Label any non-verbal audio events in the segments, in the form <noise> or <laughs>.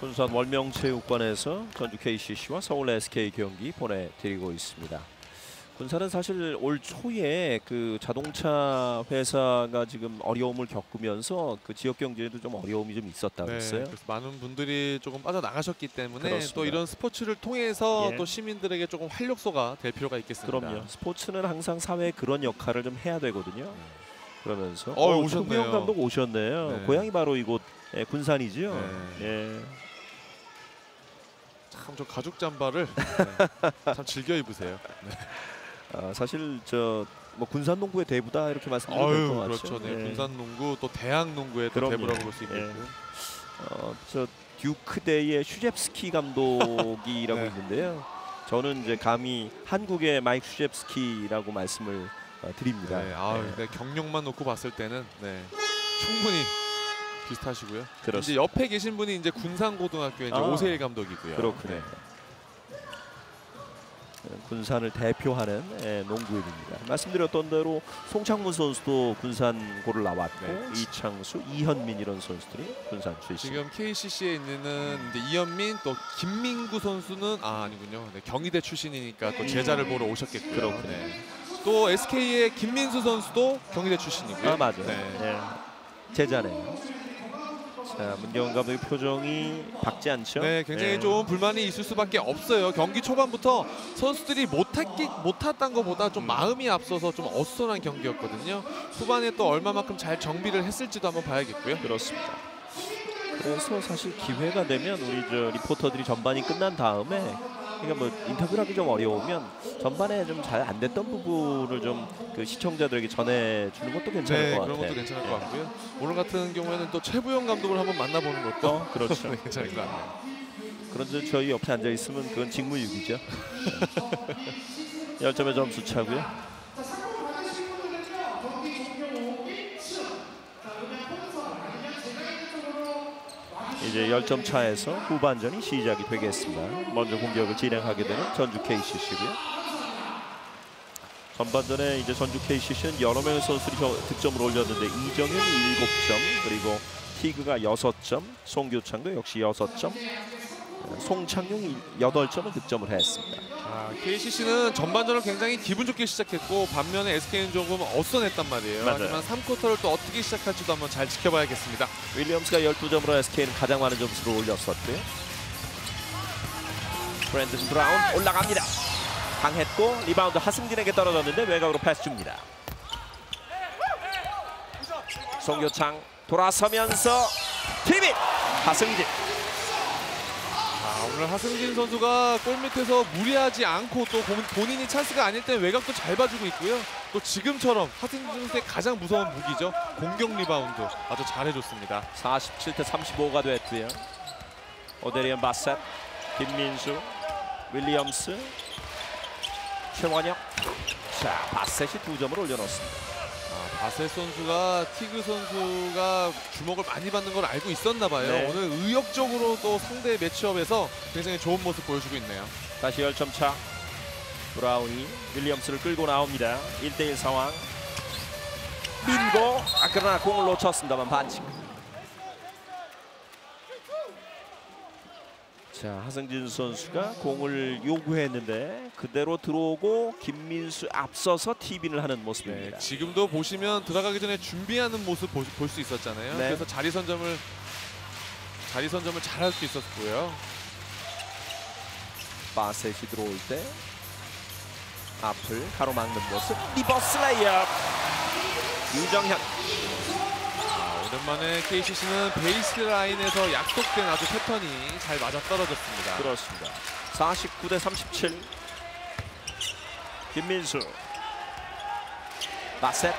군산 월명체육관에서 전주 KCC와 서울 SK 경기 보내드리고 있습니다. 군산은 사실 올 초에 그 자동차 회사가 지금 어려움을 겪으면서 그 지역 경제에도 좀 어려움이 좀 있었다고 네, 했어요. 그래서 많은 분들이 조금 빠져나가셨기 때문에 그렇습니다. 또 이런 스포츠를 통해서 예. 또 시민들에게 조금 활력소가 될 필요가 있겠습니다. 그럼요. 스포츠는 항상 사회에 그런 역할을 좀 해야 되거든요. 그러면서 어, 어, 오셨네요. 감독 오셨네요. 네. 고향이 바로 이곳 예, 군산이죠. 네. 예. 참저 가죽 잠바를 <laughs> 네, 참 즐겨 입으세요. 아, 사실 저 뭐 군산 농구의 대부다 이렇게 말씀드려도 될것 같죠. 그렇죠. 네, 예. 군산 농구 또 대학 농구의 또. 대부라고 볼수 예. 있겠고요. 어, 저 듀크대의 슈젝스키 감독이라고 <laughs> 네. 있는데요. 저는 이제 감히 한국의 마이크 슈젝스키라고 말씀을 어, 드립니다. 네, 아, 네. 네, 경력만 놓고 봤을 때는 네, 충분히 비슷하시고요. 그렇습니다. 이제 옆에 계신 분이 이제 군산고등학교의 이제 아, 오세일 감독이고요. 그렇군요. 네. 군산을 대표하는 예, 농구인입니다. 말씀드렸던 대로 송창문 선수도 군산고를 나왔고 네. 이창수, 이현민 이런 선수들이 군산 출신. 지금 KCC에 있는 이제 이현민 또 김민구 선수는 아 아니군요. 네, 경희대 출신이니까 또 제자를 보러 오셨겠고요. 그렇군요. 네. 또 SK의 김민수 선수도 경희대 출신이고요. 아 맞아요. 네. 예. 제자네요. 자 문경원 감독의 표정이 밝지 않죠? 네, 굉장히 예. 좀 불만이 있을 수밖에 없어요. 경기 초반부터 선수들이 못했기 못했던 것보다 좀 마음이 앞서서 좀 어수선한 경기였거든요. 후반에 또 얼마만큼 잘 정비를 했을지도 한번 봐야겠고요. 그렇습니다. 그래서 사실 기회가 되면 우리 저 리포터들이 전반이 끝난 다음에 그러니까 뭐 인터뷰를 하기 좀 어려우면 전반에 좀 잘 안 됐던 부분을 좀 그 시청자들에게 전해 주는 것도 괜찮을 네, 것 그런 같아요. 것도 괜찮을 것 같고요. 오늘 같은 경우에는 또 최부영 감독을 한번 만나보는 것도 어, 그렇죠. <laughs> 괜찮을 것 같네요. 그런데 저희 옆에 앉아 있으면 그건 직무유기죠. <laughs> 열점의 점수 차고요. 이제 10점 차에서 후반전이 시작이 되겠습니다. 먼저 공격을 진행하게 되는 전주 KCC고요. 전반전에 이제 전주 KCC는 여러 명의 선수들이 저- 득점을 올렸는데 이정현이 7점 그리고 티그가 6점, 송교창도 역시 6점, 송창용이 8점을 득점을 했습니다. 아, KCC는 전반전을 굉장히 기분 좋게 시작했고 반면에 SK는 조금 어선했단 말이에요. 맞아요. 하지만 3쿼터를 또 어떻게 시작할지도 한번 잘 지켜봐야겠습니다. 윌리엄스가 12점으로 SK는 가장 많은 점수를 올렸었고요. 브랜든 브라운 올라갑니다. 강했고 리바운드 하승진에게 떨어졌는데 외곽으로 패스 줍니다. 송교창 돌아서면서 팁인 하승진 아, 오늘 하승진 선수가 골 밑에서 무리하지 않고 또 본- 본인이 찬스가 아닐 땐 외곽도 잘 봐주고 있고요. 또 지금처럼 하승진 선수의 가장 무서운 무기죠. 공격 리바운드 아주 잘해줬습니다. 47대 35가 됐고요. 오데리언 바셋, 김민수, 윌리엄스, 최원혁. 자, 바셋이 두 점을 올려놓습니다. 아, 바셋 선수가 티그 선수가 주목을 많이 받는 걸 알고 있었나 봐요. 네. 오늘 의욕적으로 또 상대 매치업에서 굉장히 좋은 모습 보여주고 있네요. 다시 10점 차. 브라운이 윌리엄스를 끌고 나옵니다. 1대1 상황. 밀고 아 그러나 공을 놓쳤습니다만 반칙. 자 하승진 선수가 공을 요구했는데 그대로 들어오고 김민수 앞서서 티빈을 하는 네, 모습입니다. 지금도 보시면 들어가기 전에 준비하는 모습 볼 수 있었잖아요. 네. 그래서 자리 선점을 자리 선점을 잘 할 수 있었고요. 바셋이 들어올 때 앞을 가로막는 모습 리버스 레이업 이정현 아, 오랜만에 KCC는 베이스 라인에서 약속된 아주 패턴이 잘 맞아 떨어졌습니다. 그렇습니다. 49 대 37. 김민수. 바셋.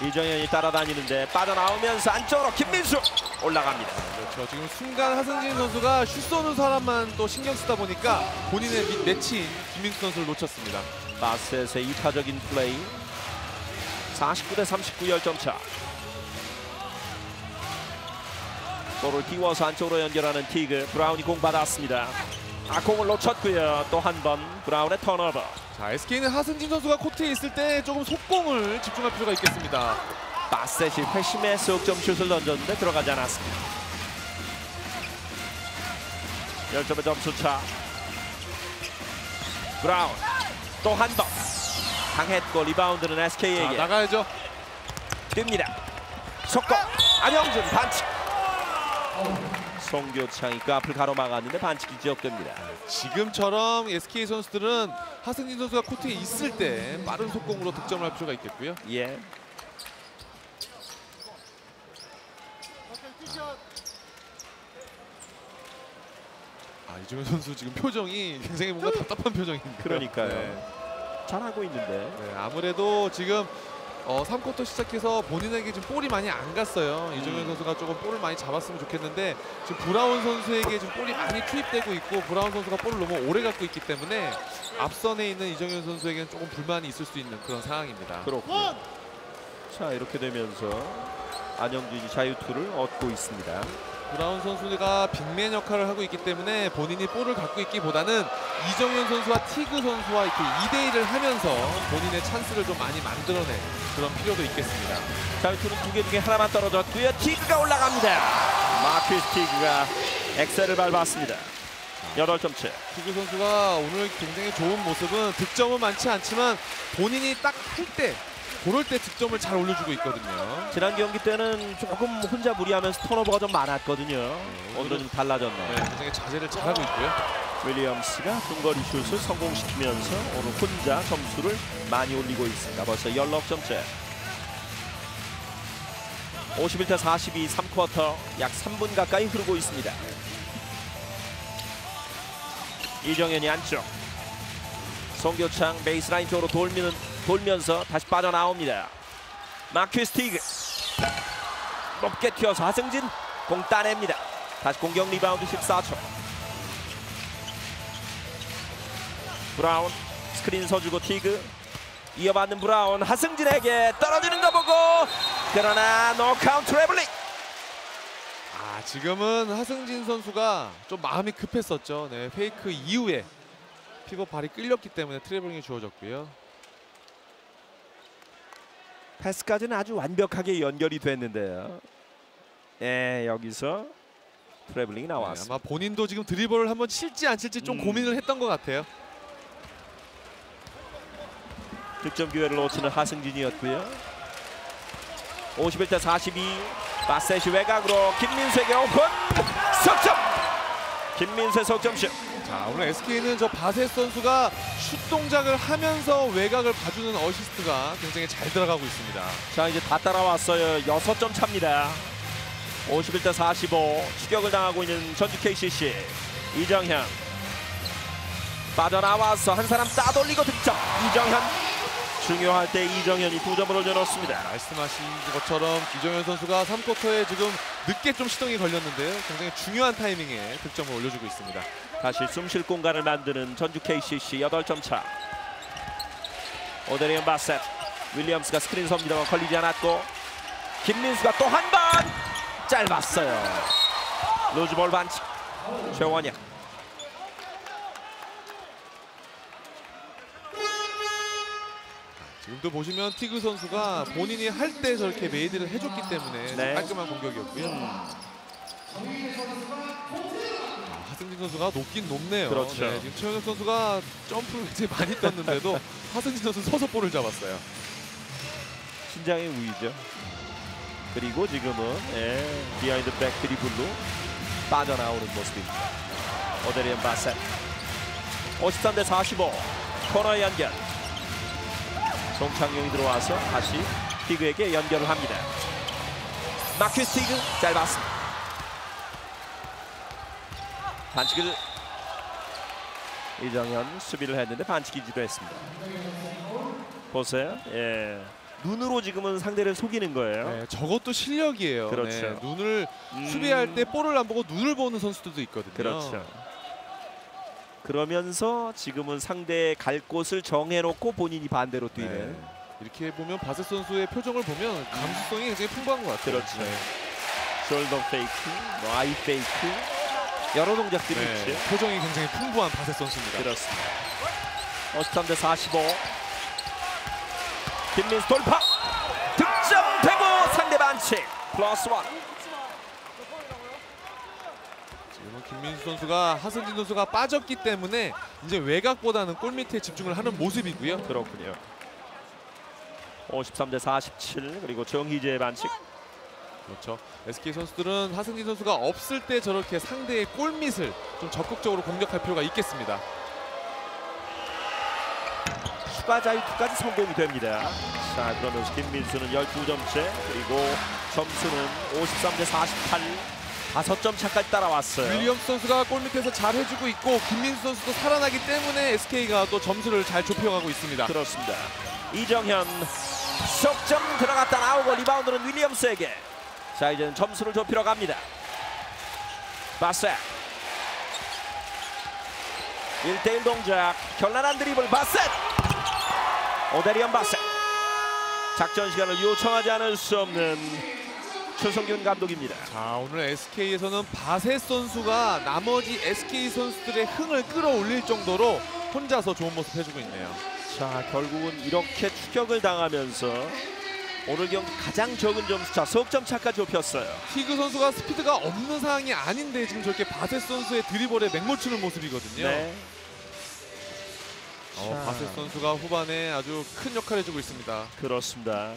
이정현이 따라다니는데 빠져나오면서 안쪽으로 김민수 올라갑니다. 그렇죠. 지금 순간 하승진 선수가 슛 쏘는 사람만 또 신경 쓰다 보니까 본인의 밑 매치인 김민수 선수를 놓쳤습니다. 바셋의 이타적인 플레이. 49 대 39 10점 차. 볼을 띄워서 안쪽으로 연결하는 티그. 브라운이 공 받았습니다. 아 공을 놓쳤고요. 또 한 번 브라운의 턴오버. 자, SK는 하승진 선수가 코트에 있을 때 조금 속공을 집중할 필요가 있겠습니다. 바셋이 회심의 석점 슛을 던졌는데 들어가지 않았습니다. 열점의 점수차. 브라운 또 한 번. 강했고 리바운드는 자, SK에게 나가야죠. 뜁니다. 속공 안영준 반칙. 송교창이 그 앞을 가로막았는데 반칙이 지적됩니다. 지금처럼 SK 선수들은 하승진 선수가 코트에 있을 때 빠른 속공으로 득점을 할 필요가 있겠고요. 예. 아 이종현 선수 지금 표정이 굉장히 뭔가 답답한 표정입니다. 그러니까요. 네. 잘하고 있는데. 네, 아무래도 지금 어, 3쿼터 시작해서 본인에게 지금 볼이 많이 안 갔어요. 이정현 음. 선수가 조금 볼을 많이 잡았으면 좋겠는데 지금 브라운 선수에게 지금 볼이 많이 투입되고 있고 브라운 선수가 볼을 너무 오래 갖고 있기 때문에 앞선에 있는 이정현 선수에게는 조금 불만이 있을 수 있는 그런 상황입니다. 그렇군요. 자 이렇게 되면서 안영준이 자유투를 얻고 있습니다. 브라운 선수가 빅맨 역할을 하고 있기 때문에 본인이 볼을 갖고 있기보다는 이정현 선수와 티그 선수와 이렇게 2대1을 하면서 본인의 찬스를 좀 많이 만들어낼 그런 필요도 있겠습니다. 자유투는 두개 중에 하나만 떨어졌고요. 티그가 올라갑니다. 마큐스 티그가 엑셀을 밟았습니다. 여덟 점째. 티그 선수가 오늘 굉장히 좋은 모습은 득점은 많지 않지만 본인이 딱 할 때 그럴 때 득점을 잘 올려주고 있거든요. 지난 경기 때는 조금 혼자 무리하면서 턴오버가 좀 많았거든요. 오늘은 좀 달라졌나요? 네, 굉장히 자제를 잘하고 있고요. 윌리엄스가 중거리 슛을 성공시키면서 오늘 혼자 점수를 많이 올리고 있습니다. 벌써 16점째. 51대 42 3쿼터 약 3분 가까이 흐르고 있습니다. 이정현이 안쪽. 송교창 베이스라인 쪽으로 돌미는, 돌면서 다시 빠져나옵니다. 마큐스 티그. 높게 튀어서 하승진 공 따냅니다. 다시 공격 리바운드 14초. 브라운 스크린 서주고 티그 이어받는 브라운 하승진에게 떨어지는 거 보고 그러나 노카운트 트래블링 아 지금은 하승진 선수가 좀 마음이 급했었죠. 네, 페이크 이후에 픽업 발이 끌렸기 때문에 트래블링이 주어졌고요. 패스까지는 아주 완벽하게 연결이 됐는데요. 네 여기서 트래블링이 네, 나왔습니다. 아마 본인도 지금 드리블을 한번 칠지 안 칠지 좀 음. 고민을 했던 것 같아요. 득점 기회를 놓치는 하승진이었고요. 51대 42 바셋이 외곽으로 김민수에게 오픈 석점! 김민수의 석점슛. 자 오늘 SK는 저 바셋 선수가 슛 동작을 하면서 외곽을 봐주는 어시스트가 굉장히 잘 들어가고 있습니다. 자 이제 다 따라왔어요. 6점 차입니다. 51대 45 추격을 당하고 있는 전주 KCC 이정현 빠져나와서 한 사람 따돌리고 득점 이정현 중요할 때 이정현이 두 점을 올려놓습니다. 말씀하신 것처럼 이정현 선수가 3쿼터에 지금 늦게 좀 시동이 걸렸는데요. 굉장히 중요한 타이밍에 득점을 올려주고 있습니다. 다시 숨 쉴 공간을 만드는 전주 KCC 8점 차. 오데리언 바셋 윌리엄스가 스크린 섭니다만 걸리지 않았고 김민수가 또 한 번 짧았어요. 루즈볼 반칙. 최원혁 지금도 보시면 티그 선수가 본인이 할 때 저렇게 메이드를 해줬기 때문에 네. 깔끔한 공격이었고요. 아, 하승진 선수가 높긴 높네요. 그렇죠. 네, 지금 최원혁 선수가 점프를 굉장히 많이 떴는데도 <laughs> 하승진 선수 서서 볼을 잡았어요. 신장의 우위죠. 그리고 지금은 예, 비하인드 백 드리블로 빠져나오는 모습입니다 오데리언 바셋 53대 45 코너 연결. 송창용이 들어와서 다시 티그에게 연결을 합니다. 마큐스 티그 짧았습니다 반칙을 이정현 수비를 했는데 반칙이 지도했습니다 보세요 예 눈으로 지금은 상대를 속이는 거예요 네, 저것도 실력이에요. 그렇죠. 네, 눈을 음, 수비할 때 볼을 안 보고 눈을 보는 선수들도 있거든요. 그렇죠. 그러면서 지금은 상대의 갈 곳을 정해놓고 본인이 반대로 뛰는 네. 이렇게 보면 바셋 선수의 표정을 보면 감수성이 굉장히 풍부한 것 같아요. 그렇죠. 네. 숄더 페이크, 뭐 아이 페이크 여러 동작들이 네, 있죠. 표정이 굉장히 풍부한 바셋 선수입니다. 그렇습니다. 53대 45 김민수 돌파 득점 되고 상대 반칙 플러스 원 지금은 김민수 선수가 하승진 선수가 빠졌기 때문에 이제 외곽보다는 골 밑에 집중을 하는 모습이고요. 그렇군요. 53대 47 그리고 정희재의 반칙. 그렇죠. SK 선수들은 하승진 선수가 없을 때 저렇게 상대의 골밑을 좀 적극적으로 공격할 필요가 있겠습니다. 추가 자유투까지 성공이 됩니다. 자 그러면서 김민수는 12점째 그리고 점수는 53 대 48 5점 차까지 따라왔어요. 윌리엄스 선수가 골밑에서 잘 해주고 있고 김민수 선수도 살아나기 때문에 SK가 또 점수를 잘 좁혀가고 있습니다. 그렇습니다. 이정현 석점 들어갔다 나오고 리바운드는 윌리엄스에게. 자 이제는 점수를 좁히러 갑니다. 바셋 1대1 동작 현란한 드리블 바셋 오데리언 바셋 작전 시간을 요청하지 않을 수 없는 최성균 감독입니다. 자 오늘 SK에서는 바셋 선수가 나머지 SK 선수들의 흥을 끌어올릴 정도로 혼자서 좋은 모습 해주고 있네요. 자 결국은 이렇게 추격을 당하면서 오늘 경기 가장 적은 점수차 석점 차까지 좁혔어요. 히그 선수가 스피드가 없는 상황이 아닌데 지금 저렇게 바셋 선수의 드리블에 맹몰치는 모습이거든요. 네. 어, 자. 바셋 선수가 후반에 아주 큰 역할을 해주고 있습니다. 그렇습니다.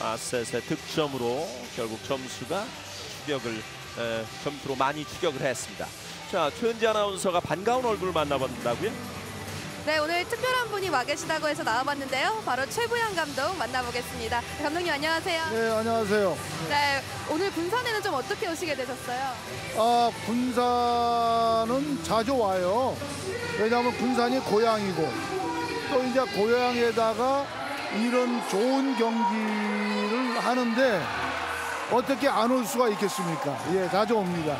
아셋의 득점으로 결국 점수가 추격을 에, 점수로 많이 추격을 했습니다. 자 최은지 아나운서가 반가운 얼굴을 만나본다고요? 네, 오늘 특별한 분이 와 계시다고 해서 나와봤는데요. 바로 최부양 감독 만나보겠습니다. 네, 감독님 안녕하세요. 네, 안녕하세요. 네, 오늘 군산에는 좀 어떻게 오시게 되셨어요? 아, 군산은 자주 와요. 왜냐하면 군산이 고향이고 또 이제 고향에다가 이런 좋은 경기를 하는데 어떻게 안 올 수가 있겠습니까? 예, 자주 옵니다.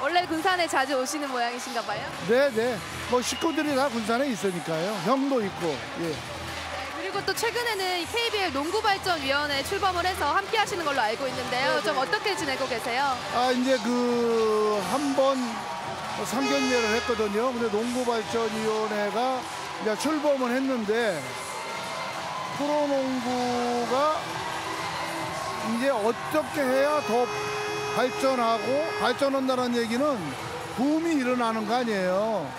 원래 군산에 자주 오시는 모양이신가 봐요. 네, 네. 뭐 식구들이 다 군산에 있으니까요. 형도 있고. 예. 그리고 또 최근에는 KBL 농구발전위원회 출범을 해서 함께 하시는 걸로 알고 있는데요. 좀 어떻게 지내고 계세요? 아, 이제 그 한 번 상견례를 했거든요. 근데 농구발전위원회가 이제 출범을 했는데 프로농구가 이제 어떻게 해야 더 발전하고 발전한다는 얘기는 붐이 일어나는 거 아니에요.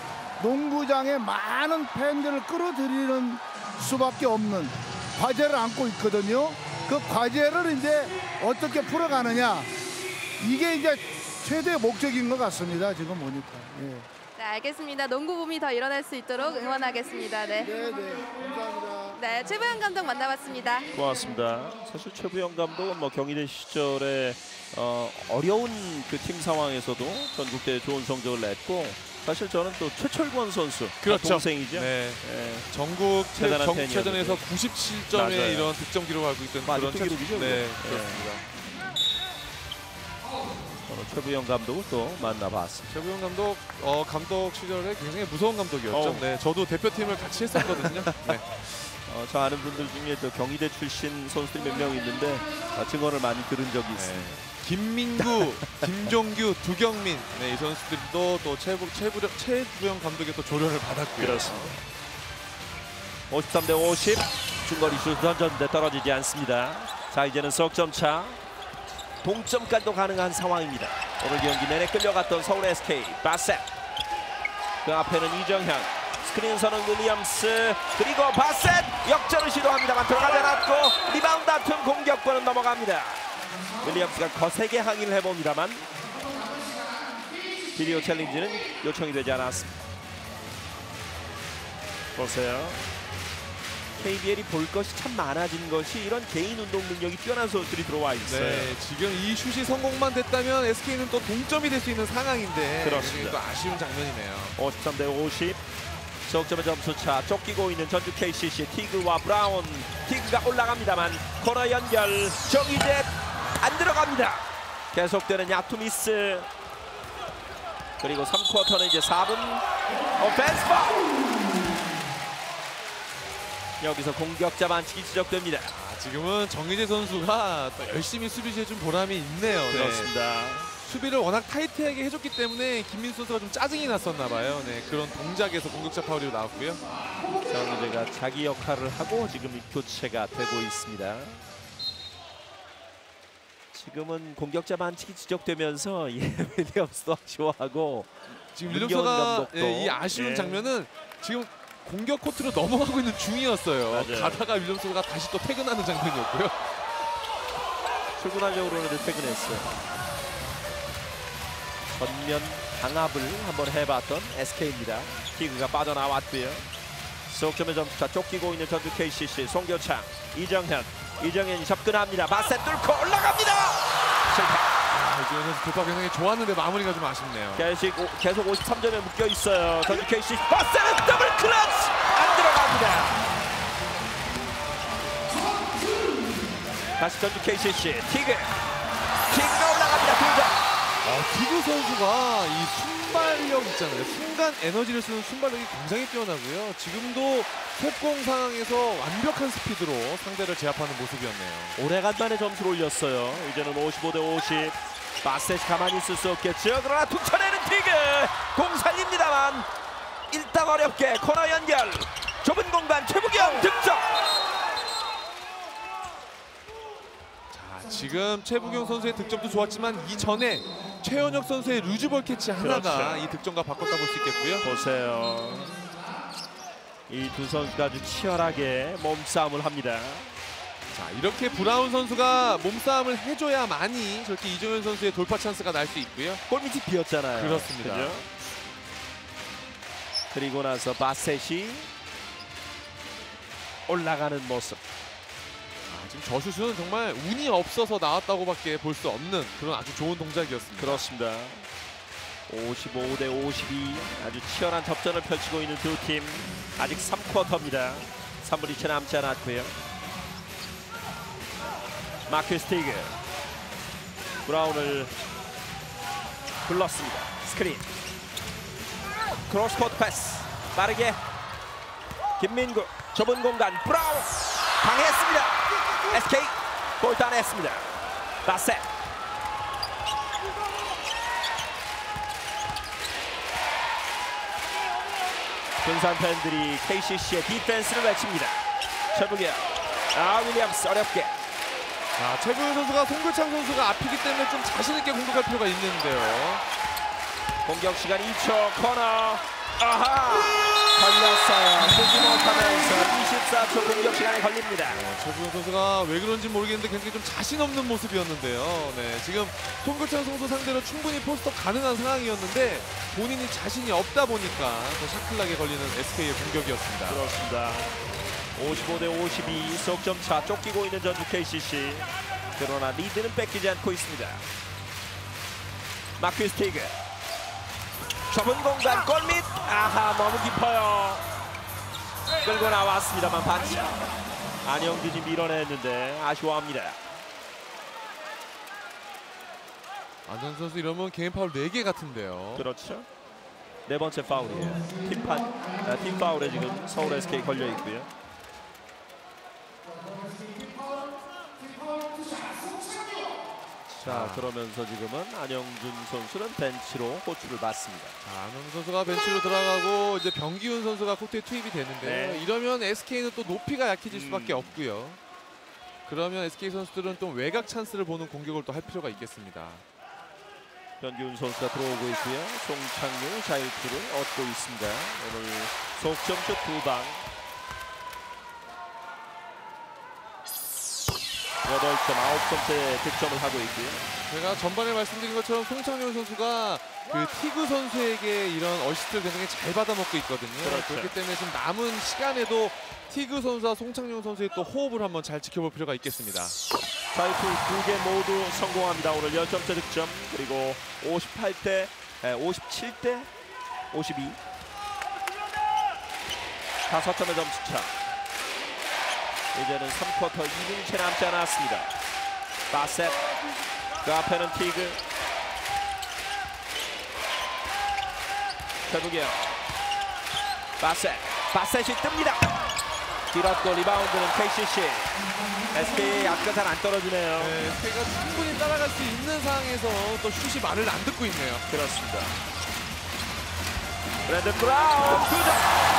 농구장에 많은 팬들을 끌어들이는 수밖에 없는 과제를 안고 있거든요. 그 과제를 이제 어떻게 풀어가느냐 이게 이제 최대 목적인 것 같습니다. 지금 보니까. 예. 네, 알겠습니다. 농구 붐이 더 일어날 수 있도록 응원하겠습니다. 네, 네, 네. 감사합니다. 네, 최부양 감독 만나봤습니다. 고맙습니다. 사실 최부영 감독은 뭐 경희대 시절에 어, 어려운 그 팀 상황에서도 전국대회 좋은 성적을 냈고 사실 저는 또 최철권 선수 그렇죠. 동생이죠. 네. 예. 전국 정체전에서 팬이었는데. 97점의 맞아요. 이런 득점 기록을 갖고 있던 맞아, 그런 기록이죠, 네. 그렇습니다. 오늘 최부영 감독을 또 만나봤습니다. 최부영 감독 어, 감독 시절에 굉장히 무서운 감독이었죠. 어우. 네, 저도 대표팀을 같이 했었거든요. <laughs> 네. 어, 저 아는 분들 중에 저 경희대 출신 선수들이 몇 명 있는데 아, 증언을 많이 들은 적이 네. 있습니다. 김민구, <laughs> 김종규, 두경민 네, 이 선수들도 또 최부, 최부령, 최부영 감독의 또 조련을 받았고요. 그렇습니다. 53 대 50 중거리 슛 던졌는데 떨어지지 않습니다. 자 이제는 석점 차 동점까지도 가능한 상황입니다. 오늘 경기 내내 끌려갔던 서울 SK 바셋 그 앞에는 이정현 스크린 선은 윌리엄스 그리고 바셋 번은 넘어갑니다. 윌리엄스가 거세게 항의를 해봅니다만 비디오 challenge는 요청이 되지 않았습니다. 보세요. KBL이 볼 것이 참 많아진 것이 이런 개인 운동 능력이 뛰어난 선수들이 들어와 있어요. 네, 지금 이 슛이 성공만 됐다면 SK는 또 동점이 될 수 있는 상황인데 그렇습니다. 또 아쉬운 장면이네요. 53 대 50. 석점의 점수차 쫓기고 있는 전주 KCC 티그와 브라운. 티그가 올라갑니다만 코너 연결 정희재 안 들어갑니다. 계속되는 야투 미스. 그리고 3쿼터는 이제 4분 오펜스 파울. 여기서 공격자 반칙이 지적됩니다. 아, 지금은 정희재 선수가 또 열심히 수비해준 보람이 있네요. 네. 그렇습니다. 수비를 워낙 타이트하게 해줬기 때문에 김민수 선수가 좀 짜증이 났었나 봐요. 네, 그런 동작에서 공격자 파울이 나왔고요. 정희재가 자기 역할을 하고 지금 이 교체가 되고 있습니다. 지금은 공격자 반칙이 지적되면서 예, 윌리엄스도 아쉬워하고 지금 윌리엄스가. 예, 이 아쉬운 예. 장면은 지금 공격 코트로 넘어가고 있는 중이었어요. 맞아요. 가다가 윌리엄스가 다시 또 퇴근하는 장면이었고요. 출근하려고 그러는데 퇴근했어요. 전면 강압을 한번 해봤던 SK입니다. 티그가 빠져나왔고요. 속점의 점수차 쫓기고 있는 전주 KCC 송교창 이정현 이정현이 접근합니다. 마세 뚫고 올라갑니다. 실패. 아, 선수 돌파 굉장히 좋았는데 마무리가 좀 아쉽네요. 계속, 오- 계속 53점에 묶여 있어요. 전주 KCC 마세는 더블 클러치 안 들어갑니다. 다시 전주 KCC 티그 점. 어, 디그 선수가 이 순발력 있잖아요. 순간 에너지를 쓰는 순발력이 굉장히 뛰어나고요. 지금도 속공 상황에서 완벽한 스피드로 상대를 제압하는 모습이었네요. 오래간만에 점수를 올렸어요. 이제는 55 대 50. 바셋이 가만히 있을 수 없겠죠. 그러나 툭쳐내는 티그 공 살립니다만 일단 어렵게 코너 연결 좁은 공간 최부경 득점. 자, 지금 최부경 선수의 득점도 좋았지만 이전에 최현혁 선수의 루즈볼 캐치 하나가 그렇죠. 이 득점과 바꿨다 볼 수 있겠고요. 보세요. 이 두 선수가 아주 치열하게 몸싸움을 합니다. 자, 이렇게 브라운 선수가 몸싸움을 해줘야만이 저렇게 이종현 선수의 돌파 찬스가 날 수 있고요. 골밑이 비었잖아요. 그렇습니다. 그죠? 그리고 나서 바셋이 올라가는 모습. 아, 지금 저 슛은 정말 운이 없어서 나왔다고밖에 볼 수 없는 그런 아주 좋은 동작이었습니다. 그렇습니다. 55 대 52 아주 치열한 접전을 펼치고 있는 두 팀 아직 3쿼터입니다. 3분이 채 남지 않았고요. 마퀴스 티그 브라운을 불렀습니다. 스크린 cross court 패스 빠르게 김민구 좁은 공간 브라운 강했습니다. SK 골 따냈습니다. 바셋 군산 팬들이 KCC의 디펜스를 외칩니다. 최부경, 아 윌리엄스 어렵게 자, 최구현 선수가 송교창 선수가 앞이기 때문에 좀 자신 있게 공격할 필요가 있는데요. 공격 시간 2초 코너 아하 걸렸어요. 쓰지 못하면서 24초 공격 시간에 걸립니다. 최구현 선수가 왜 그런지 모르겠는데 굉장히 좀 자신 없는 모습이었는데요. 네, 지금 송교창 선수 상대로 충분히 포스터 가능한 상황이었는데 본인이 자신이 없다 보니까 더 샤클락에 걸리는 SK의 공격이었습니다. 그렇습니다. 55대 52 속점 차 쫓기고 있는 전주 KCC 그러나 리드는 뺏기지 않고 있습니다. 마크 스티그 좁은 공간 골밑 아하 너무 깊어요. 끌고 나왔습니다만 반칙. 안영준이 밀어냈는데 아쉬워합니다. 안전 선수 이러면 개인 파울 4개 같은데요. 그렇죠. 네 번째 파울이에요. 팀판 아, 팀 파울에 지금 서울 SK 걸려 있고요. 자 그러면서 지금은 안영준 선수는 벤치로 호출을 받습니다. 자, 안원 선수가 벤치로 들어가고 이제 병기훈 선수가 코트에 투입이 되는데요. 네. 이러면 SK는 또 높이가 약해질 수밖에 음. 없고요. 그러면 SK 선수들은 또 외곽 찬스를 보는 공격을 또 할 필요가 있겠습니다. 변기훈 선수가 들어오고 있고요. 송창규 자유투를 얻고 있습니다. 오늘 속점슛 두 방. 여덟 점 아홉 번째 득점을 하고 있고요. 제가 전반에 말씀드린 것처럼 송창용 선수가 그 티그 선수에게 이런 어시스트를 굉장히 잘 받아먹고 있거든요. 그렇죠. 그렇기 때문에 지금 남은 시간에도 티그 선수와 송창용 선수의 또 호흡을 한번 잘 지켜볼 필요가 있겠습니다. 자유투 두 개 모두 성공합니다. 오늘 10점째 득점 그리고 58대 57대 52 다섯 점의 점수차. 이제는 3쿼터 2분이 채 남지 않았습니다. 바셋 그 앞에는 티그 최부경 바셋 바셋이 뜹니다. 길었고 리바운드는 KCC SK 약간 잘안 떨어지네요. 네, SK가 충분히 따라갈 수 있는 상황에서 또 슛이 말을 안 듣고 있네요. 그렇습니다. 브랜든 브라운 두 점.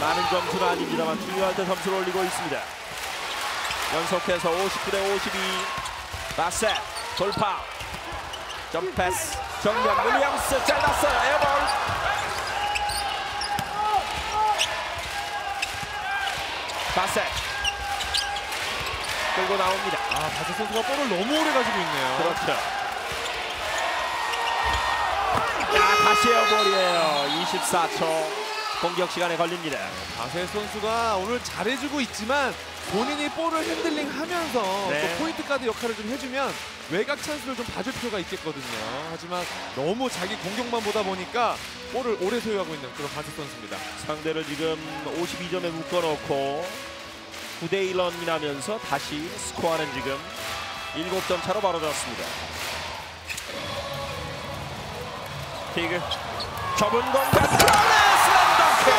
많은 점수는 아닙니다만 중요할 때 점수를 올리고 있습니다. 연속해서 59대 52 바셋 돌파. 점 패스. 정면 윌리엄스 짧았어요. Air ball. 바셋 끌고 나옵니다. 아 바셋 선수가 볼을 너무 오래 가지고 있네요. 그렇죠. 야 다시 air ball이에요. 24초 공격 시간에 걸립니다 바셋 선수가 오늘 잘해주고 있지만 본인이 볼을 핸들링하면서 네. 또 포인트 가드 역할을 좀 해주면 외곽 찬스를 좀 봐줄 필요가 있겠거든요. 하지만 너무 자기 공격만 보다 보니까 볼을 오래 소유하고 있는 그런 바셋 선수입니다. 상대를 지금 52점에 묶어놓고 9대 1 run이 나면서 다시 스코어는 지금 7점 차로 벌어졌습니다. 티그 좁은 공간 브라운의 슬램덩크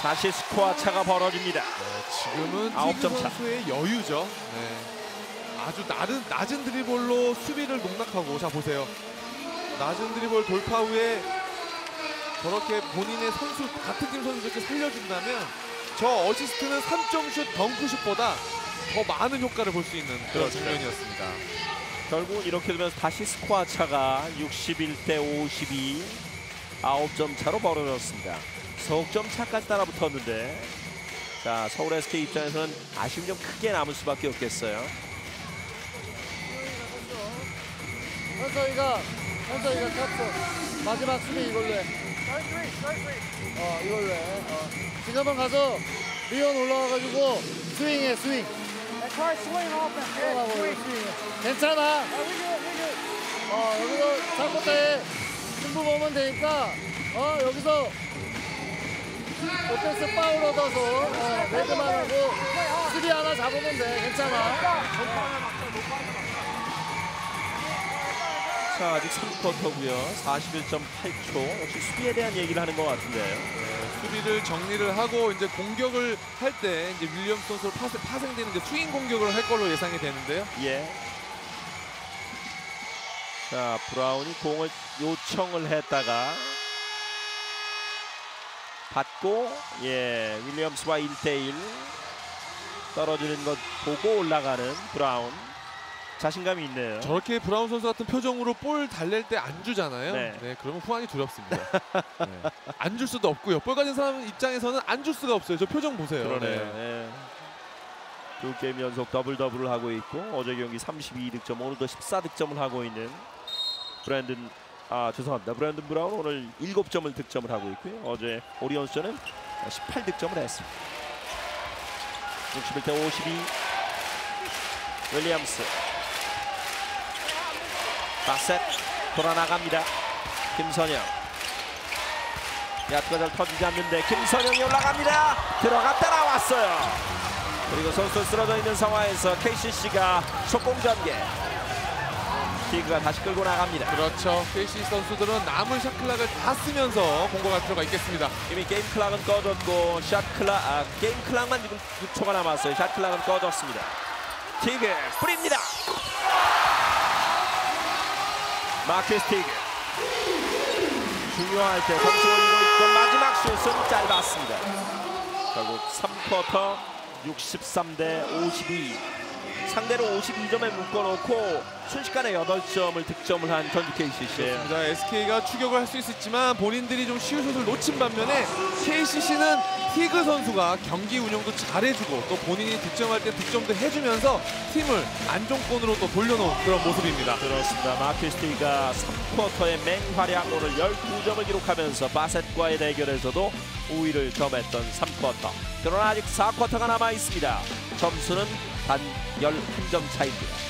다시 스코어 차가 벌어집니다. 지금은 아홉 티그 점 차. 선수의 여유죠. 네. 아주 낮은, 낮은 드리블로 수비를 농락하고 자 보세요. 낮은 드리블 돌파 후에 저렇게 본인의 선수 같은 팀 선수 이렇게 살려준다면 저 어시스트는 3점슛 덩크슛보다 더 많은 효과를 볼 수 있는 그런 그렇죠. 장면이었습니다. 결국은 이렇게 되면서 다시 스코어 차가 61대 52 9점 차로 벌어졌습니다. 석점 차까지 따라붙었는데 자 서울 SK 입장에서는 아쉬움이 좀 크게 남을 수밖에 없겠어요. 현석이가 현석이가 탑스 마지막 수비 이걸로 해. 어 이걸로 해. 어. 지금은 가서 리온 올라와가지고 스윙해 스윙. 괜찮아. 어 여기서 사코타에 승부 보면 되니까 어 여기서 오펜스 파울 얻어서 어, 레드만 하고 수비 하나 잡으면 돼. 괜찮아. 자 아직 3쿼터고요. 41.8초 역시 수비에 대한 얘기를 하는 것 같은데요. 네, 수비를 정리를 하고 이제 공격을 할 때 이제 윌리엄 선수로 파생, 파생되는 이제 스윙 공격을 할 걸로 예상이 되는데요. 예. 자 브라운이 공을 요청을 했다가 받고 예 윌리엄스와 1대1 떨어지는 것 보고 올라가는 브라운 자신감이 있네요. 저렇게 브라운 선수 같은 표정으로 볼 달랠 때 안 주잖아요. 네. 네. 그러면 후환이 두렵습니다. 네. 안줄 수도 없고요. 볼 가진 사람 입장에서는 안 줄 수가 없어요. 저 표정 보세요. 그러네요. 네. 예. 두 게임 연속 더블 더블을 하고 있고 어제 경기 32득점 오늘도 14득점을 하고 있는 브랜든 아 죄송합니다. 브랜든 브라운 오늘 7점을 득점을 하고 있고요. 어제 오리온스전은 18득점을 했습니다. 61대 52 윌리엄스. 바셋 돌아 나갑니다. 김선형. 야투가 잘 터지지 않는데 김선형이 올라갑니다. 들어갔다 나왔어요. 그리고 선수 쓰러져 있는 상황에서 KCC가 속공 전개 티그가 다시 끌고 나갑니다. 그렇죠. KCC 선수들은 남은 shot clock을 다 쓰면서 공격할 필요가 있겠습니다. 이미 game clock은 꺼졌고 shot clock 아, game clock만 지금 6초가 남았어요. shot clock은 꺼졌습니다. 티그 뿌립니다. 마퀴스 티그 중요할 때 점수 올리고 있고 마지막 슛은 짧았습니다. 결국 3쿼터 63대 52 상대를 52점에 묶어놓고 순식간에 8점을 득점을 한 전주 KCC예요 자, SK가 추격을 할 수 있었지만 본인들이 좀 쉬운 슛을 놓친 반면에 KCC는 티그 선수가 경기 운영도 잘해주고 또 본인이 득점할 때 득점도 해주면서 팀을 안정권으로 또 돌려놓은 그런 모습입니다. 그렇습니다. 마키스티가 3쿼터의 맹활약 오늘 12점을 기록하면서 바셋과의 대결에서도 우위를 점했던 3쿼터. 그러나 아직 4쿼터가 남아 있습니다. 점수는 단 11점 차입니다.